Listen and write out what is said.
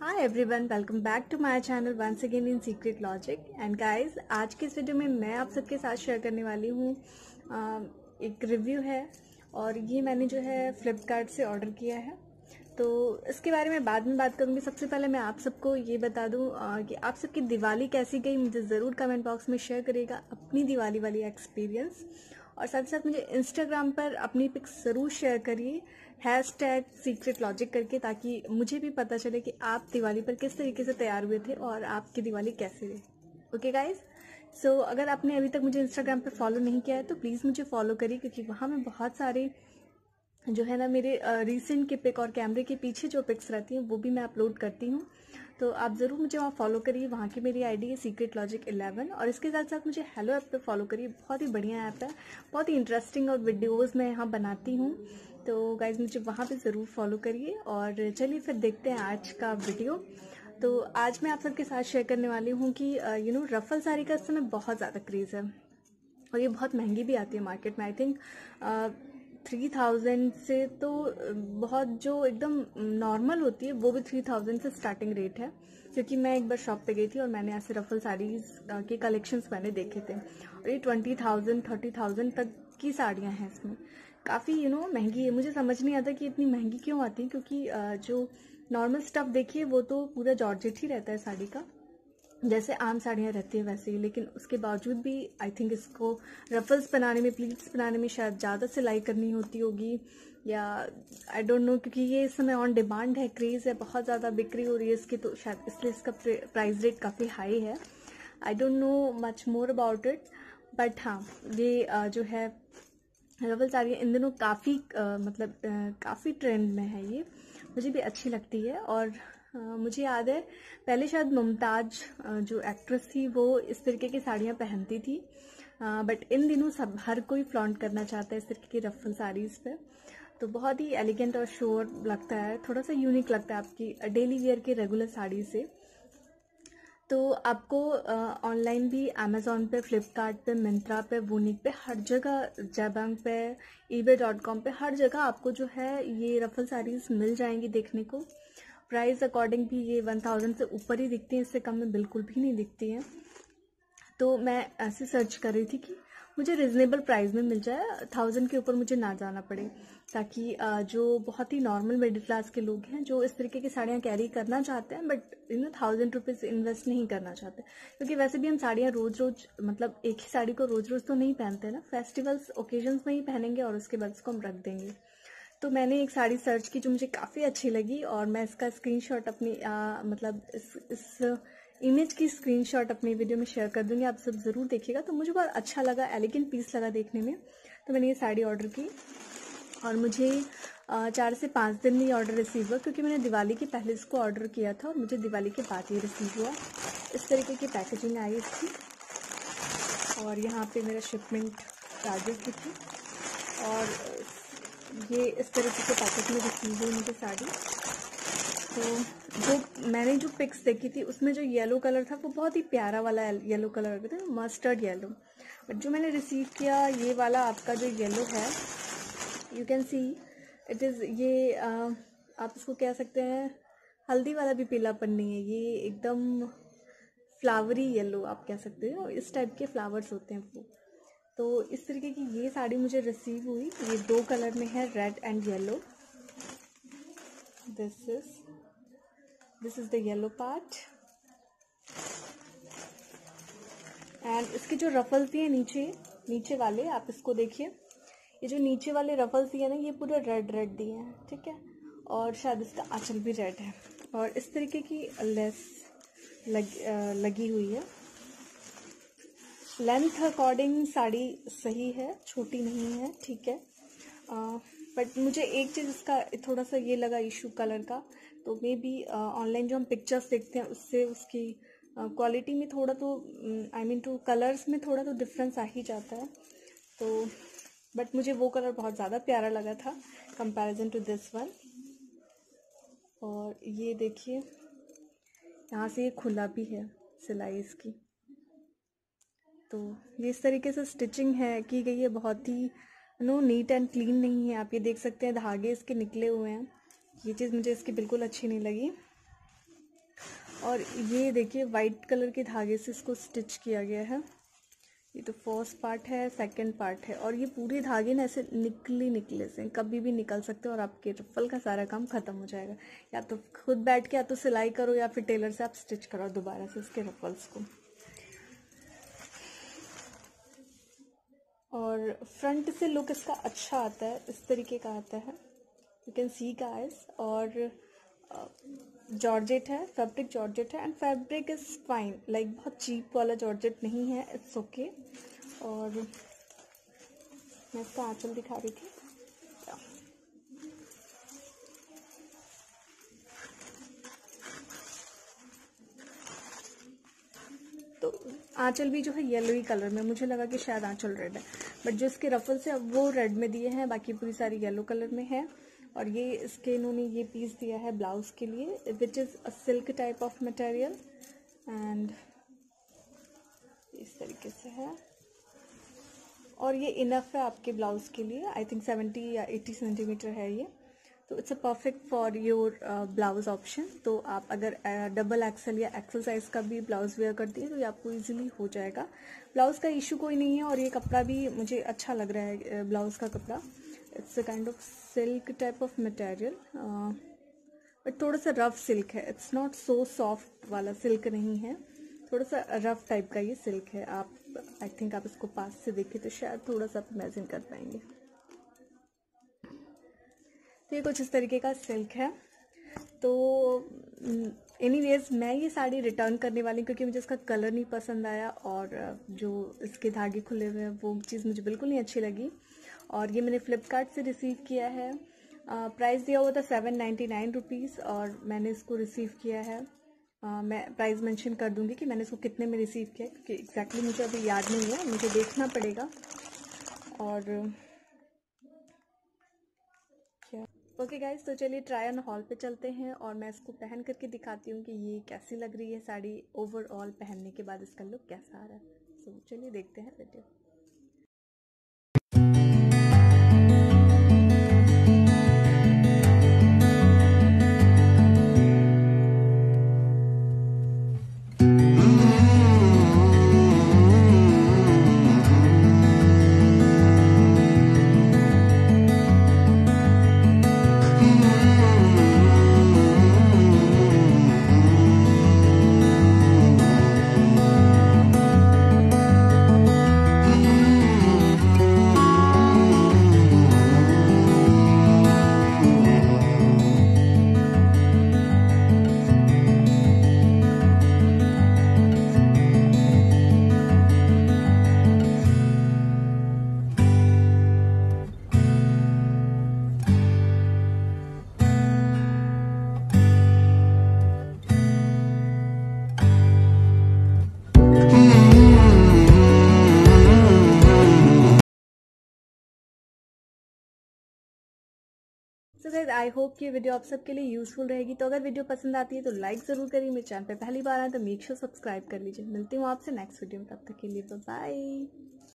Hi everyone welcome back to my channel once again in secret logic and guys आज के इस video में मैं आप सबके साथ शेयर करने वाली हूँ एक रिव्यू है और ये मैंने जो है फ्लिपकार्ट से ऑर्डर किया है। तो इसके बारे में बाद में बात करूँगी। सबसे पहले मैं आप सबको ये बता दूँ कि आप सबकी दिवाली कैसी गई, मुझे ज़रूर कमेंट बॉक्स में शेयर करेगा अपनी दिवाली वाली एक्सपीरियंस और साथ ही साथ मुझे इंस्टाग्राम पर अपनी पिक्स ज़रूर शेयर करिए हैश टैग सीक्रेट लॉजिक करके ताकि मुझे भी पता चले कि आप दिवाली पर किस तरीके से तैयार हुए थे और आपकी दिवाली कैसे रही। ओके गाइज़ सो अगर आपने अभी तक मुझे इंस्टाग्राम पर फॉलो नहीं किया है तो प्लीज़ मुझे फॉलो करिए, क्योंकि वहाँ मैं बहुत सारे जो है ना मेरे रिसेंट के पिक और कैमरे के पीछे जो पिक्स रहती हैं, वो भी मैं अपलोड करती हूँ। तो आप ज़रूर मुझे वहाँ फॉलो करिए, वहाँ की मेरी आईडी है सीक्रेट लॉजिक इलेवन और इसके साथ साथ मुझे हेलो ऐप पे फॉलो करिए, बहुत ही बढ़िया ऐप है, बहुत ही इंटरेस्टिंग और वीडियोज़ मैं यहाँ बनाती हूँ। तो गाइज़ मुझे वहाँ पे ज़रूर फॉलो करिए और चलिए फिर देखते हैं आज का वीडियो तो आज मैं आप सबके साथ शेयर करने वाली हूँ कि यू नो रफल साड़ी का इस समय बहुत ज़्यादा क्रेज़ है और ये बहुत महँगी भी आती है मार्केट में। आई थिंक थ्री थाउज़ेंड से तो बहुत जो एकदम नॉर्मल होती है, वो भी थ्री थाउज़ेंड से स्टार्टिंग रेट है। क्योंकि मैं एक बार शॉप पे गई थी और मैंने ऐसे रफल साड़ीज के कलेक्शंस मैंने देखे थे। और ये ट्वेंटी थाउज़ेंड थर्टी थाउज़ेंड तक की साड़ियाँ हैं इसमें। काफ़ी यू नो महँगी है। मुझे समझ नहीं आता कि इतनी महँगी क्यों आती है, क्योंकि जो नॉर्मल स्टफ़ देखिए, वो तो पूरा जॉर्जेट ही रहता है साड़ी का। जैसे आम साड़ियाँ रहती हैं वैसे ही, लेकिन उसके बावजूद भी आई थिंक इसको रफल्स बनाने में प्लीट्स बनाने में शायद ज़्यादा सिलाई करनी होती होगी, या आई डोंट नो क्योंकि ये इस समय ऑन डिमांड है क्रेज़ है, बहुत ज़्यादा बिक्री हो रही है इसकी तो शायद इसलिए इसका प्राइस रेट काफ़ी हाई है। I don't know much more about it but हाँ ये जो है रफल साड़ियाँ इन दिनों काफ़ी मतलब काफ़ी ट्रेंड में है ये। मुझे भी अच्छी लगती है और मुझे याद है, पहले शायद मुमताज़ जो एक्ट्रेस थी, वो इस तरीके की साड़ियाँ पहनती थी। बट इन दिनों सब, हर कोई फ्लॉन्ट करना चाहता है इस तरीके की रफल साड़ीज़ पे। तो बहुत ही एलिगेंट और शोर लगता है, थोड़ा सा यूनिक लगता है आपकी डेली वेयर की रेगुलर साड़ी से। तो आपको ऑनलाइन भी अमेज़ोन पे फ्लिपकार्ट पे मिंत्रा पे वूनिक पे, हर जगह जैबंग पे ईबे डॉट कॉम पर हर जगह आपको जो है ये रफल साड़ीज़ मिल जाएँगी देखने को। प्राइस अकॉर्डिंग भी ये वन थाउज़ेंड से ऊपर ही दिखती हैं, इससे कम में बिल्कुल भी नहीं दिखती हैं। तो मैं ऐसे सर्च कर रही थी कि मुझे रिजनेबल प्राइस में मिल जाए थाउज़ेंड के ऊपर मुझे ना जाना पड़े ताकि जो बहुत ही नॉर्मल मिडिल क्लास के लोग हैं जो इस तरीके की साड़ियाँ कैरी करना चाहते हैं but you know thousand rupees invest नहीं करना चाहते। क्योंकि वैसे भी हम साड़ियाँ रोज़ रोज़ मतलब एक ही साड़ी को रोज़ रोज़ तो नहीं पहनते ना फेस्टिवल्स ओकेजन्स में ही पहनेंगे और उसके बाद उसको हम रख देंगे। तो मैंने एक साड़ी सर्च की जो मुझे काफ़ी अच्छी लगी और मैं इसका स्क्रीनशॉट अपनी आ, मतलब इस इस इमेज की स्क्रीनशॉट अपनी वीडियो में शेयर कर दूँगी, आप सब ज़रूर देखिएगा। तो मुझे बहुत अच्छा लगा एलिगेंट पीस लगा देखने में। तो मैंने ये साड़ी ऑर्डर की और मुझे चार से पाँच दिन में ये ऑर्डर रिसीव हुआ क्योंकि मैंने दिवाली के पहले इसको ऑर्डर किया था और मुझे दिवाली के बाद ये रिसीव हुआ। इस तरीके की पैकेजिंग आई इसकी। और यहाँ पे मेरा शिपमेंट चार्जेस भी थी। और ये इस तरीके के पैकेज में रिसीव हुई मुझे साड़ी। तो जो मैंने जो पिक्स देखी थी उसमें जो येलो कलर था वो बहुत ही प्यारा वाला येलो कलर था मस्टर्ड येलो बट जो मैंने रिसीव किया ये वाला आपका जो येलो है you can see it is ये आ, आप इसको कह सकते हैं हल्दी वाला भी पीलापन नहीं है ये एकदम फ्लावरी येलो आप कह सकते हो इस टाइप के फ्लावर्स होते हैं वो. तो इस तरीके की ये साड़ी मुझे रिसीव हुई ये दो कलर में है red and yellow this is this is the yellow part and इसके जो रफल्स दिए नीचे नीचे वाले आप इसको देखिए। ये जो नीचे वाले रफल्स दिए ना ये पूरे रेड रेड दिए हैं ठीक है? और शायद इसका आंचल भी रेड है। और इस तरीके की लेस लग, लगी हुई है। लेंथ अकॉर्डिंग साड़ी सही है छोटी नहीं है ठीक है? बट मुझे एक चीज़ इसका थोड़ा सा ये लगा इशू कलर का। तो मे बी ऑनलाइन जो हम पिक्चर्स देखते हैं उससे उसकी क्वालिटी uh, में थोड़ा तो आई मीन टू कलर्स में थोड़ा तो डिफरेंस आ ही जाता है। तो बट मुझे वो कलर बहुत ज़्यादा प्यारा लगा था कंपैरिजन टू दिस वन और ये देखिए यहाँ से ये खुला भी है सिलाई इसकी। तो ये इस तरीके से स्टिचिंग है की गई है बहुत ही नो नीट एंड क्लीन नहीं है। आप ये देख सकते हैं धागे इसके निकले हुए हैं। ये चीज़ मुझे इसकी बिल्कुल अच्छी नहीं लगी। और ये देखिए वाइट कलर के धागे से इसको स्टिच किया गया है। ये तो फ़र्स्ट पार्ट है सेकंड पार्ट है। और ये पूरे धागे ना ऐसे निकली निकले से, कभी भी निकल सकते हो और आपके रफल का सारा काम ख़त्म हो जाएगा। या तो खुद बैठ के, या तो सिलाई करो, या फिर टेलर से आप स्टिच करो दोबारा से इसके रफल्स को। और फ्रंट से लुक इसका अच्छा आता है, इस तरीके का आता है। यू कैन सी गाइस और जॉर्जेट है फैब्रिक जॉर्जेट है and fabric is fine like बहुत चीप वाला जॉर्जेट नहीं है इट्स ओके okay. और, मैं इसका आंचल दिखा रही थी। तो आंचल भी जो है येलो ही कलर में, मुझे लगा कि शायद आंचल रेड है। बट जो इसके रफल्स है वो रेड में दिए हैं, बाकी पूरी सारी येलो कलर में है। और ये इसके इन्होंने ये पीस दिया है ब्लाउज के लिए which is a silk type of material and इस तरीके से है। और ये इनफ है आपके ब्लाउज के लिए। आई थिंक सेवेंटी या एट्टी सेंटीमीटर है ये। तो it's a perfect for your blouse option तो आप अगर डबल एक्सल या एक्सल साइज़ का भी ब्लाउज वेयर करती है तो ये आपको इजीली हो जाएगा। ब्लाउज का इशू कोई नहीं है और ये कपड़ा भी मुझे अच्छा लग रहा है ब्लाउज का कपड़ा। It's a kind of silk type of material but थोड़ा सा रफ सिल्क है। इट्स नॉट सो सॉफ्ट वाला सिल्क नहीं है। थोड़ा सा रफ टाइप का ये सिल्क है। आप आई थिंक आप इसको पास से देखें तो शायद थोड़ा सा आप इमेजिन कर पाएँगे। तो ये कुछ इस तरीके का सिल्क है। तो एनी वेज मैं ये साड़ी रिटर्न करने वाली क्योंकि मुझे इसका कलर नहीं पसंद आया और जो इसके धागे खुले हुए हैं, वो चीज़ मुझे बिल्कुल नहीं अच्छी लगी। और ये मैंने फ़्लिपकार्ट से रिसीव किया है। प्राइस दिया हुआ था सेवन नाइन्टी नाइन रुपीज़ और मैंने इसको रिसीव किया है। आ, मैं प्राइस मेंशन कर दूँगी कि मैंने इसको कितने में रिसीव किया क्योंकि एग्जैक्टली मुझे अभी याद नहीं है मुझे देखना पड़ेगा। और ओके गाइज़ तो चलिए ट्राई ऑन हॉल पे चलते हैं और मैं इसको पहन करके दिखाती हूँ कि ये कैसी लग रही है साड़ी। ओवरऑल पहनने के बाद इसका लुक कैसा आ रहा है। सो so, चलिए देखते हैं video so guys I hope कि वीडियो आप सबके लिए यूजफुल रहेगी। तो अगर वीडियो पसंद आती है तो लाइक ज़रूर करिए मेरे चैनल पर पहली बार आए तो मेक श्योर सब्सक्राइब कर लीजिए। मिलती हूँ आपसे नेक्स्ट वीडियो में। तब तक के लिए बाय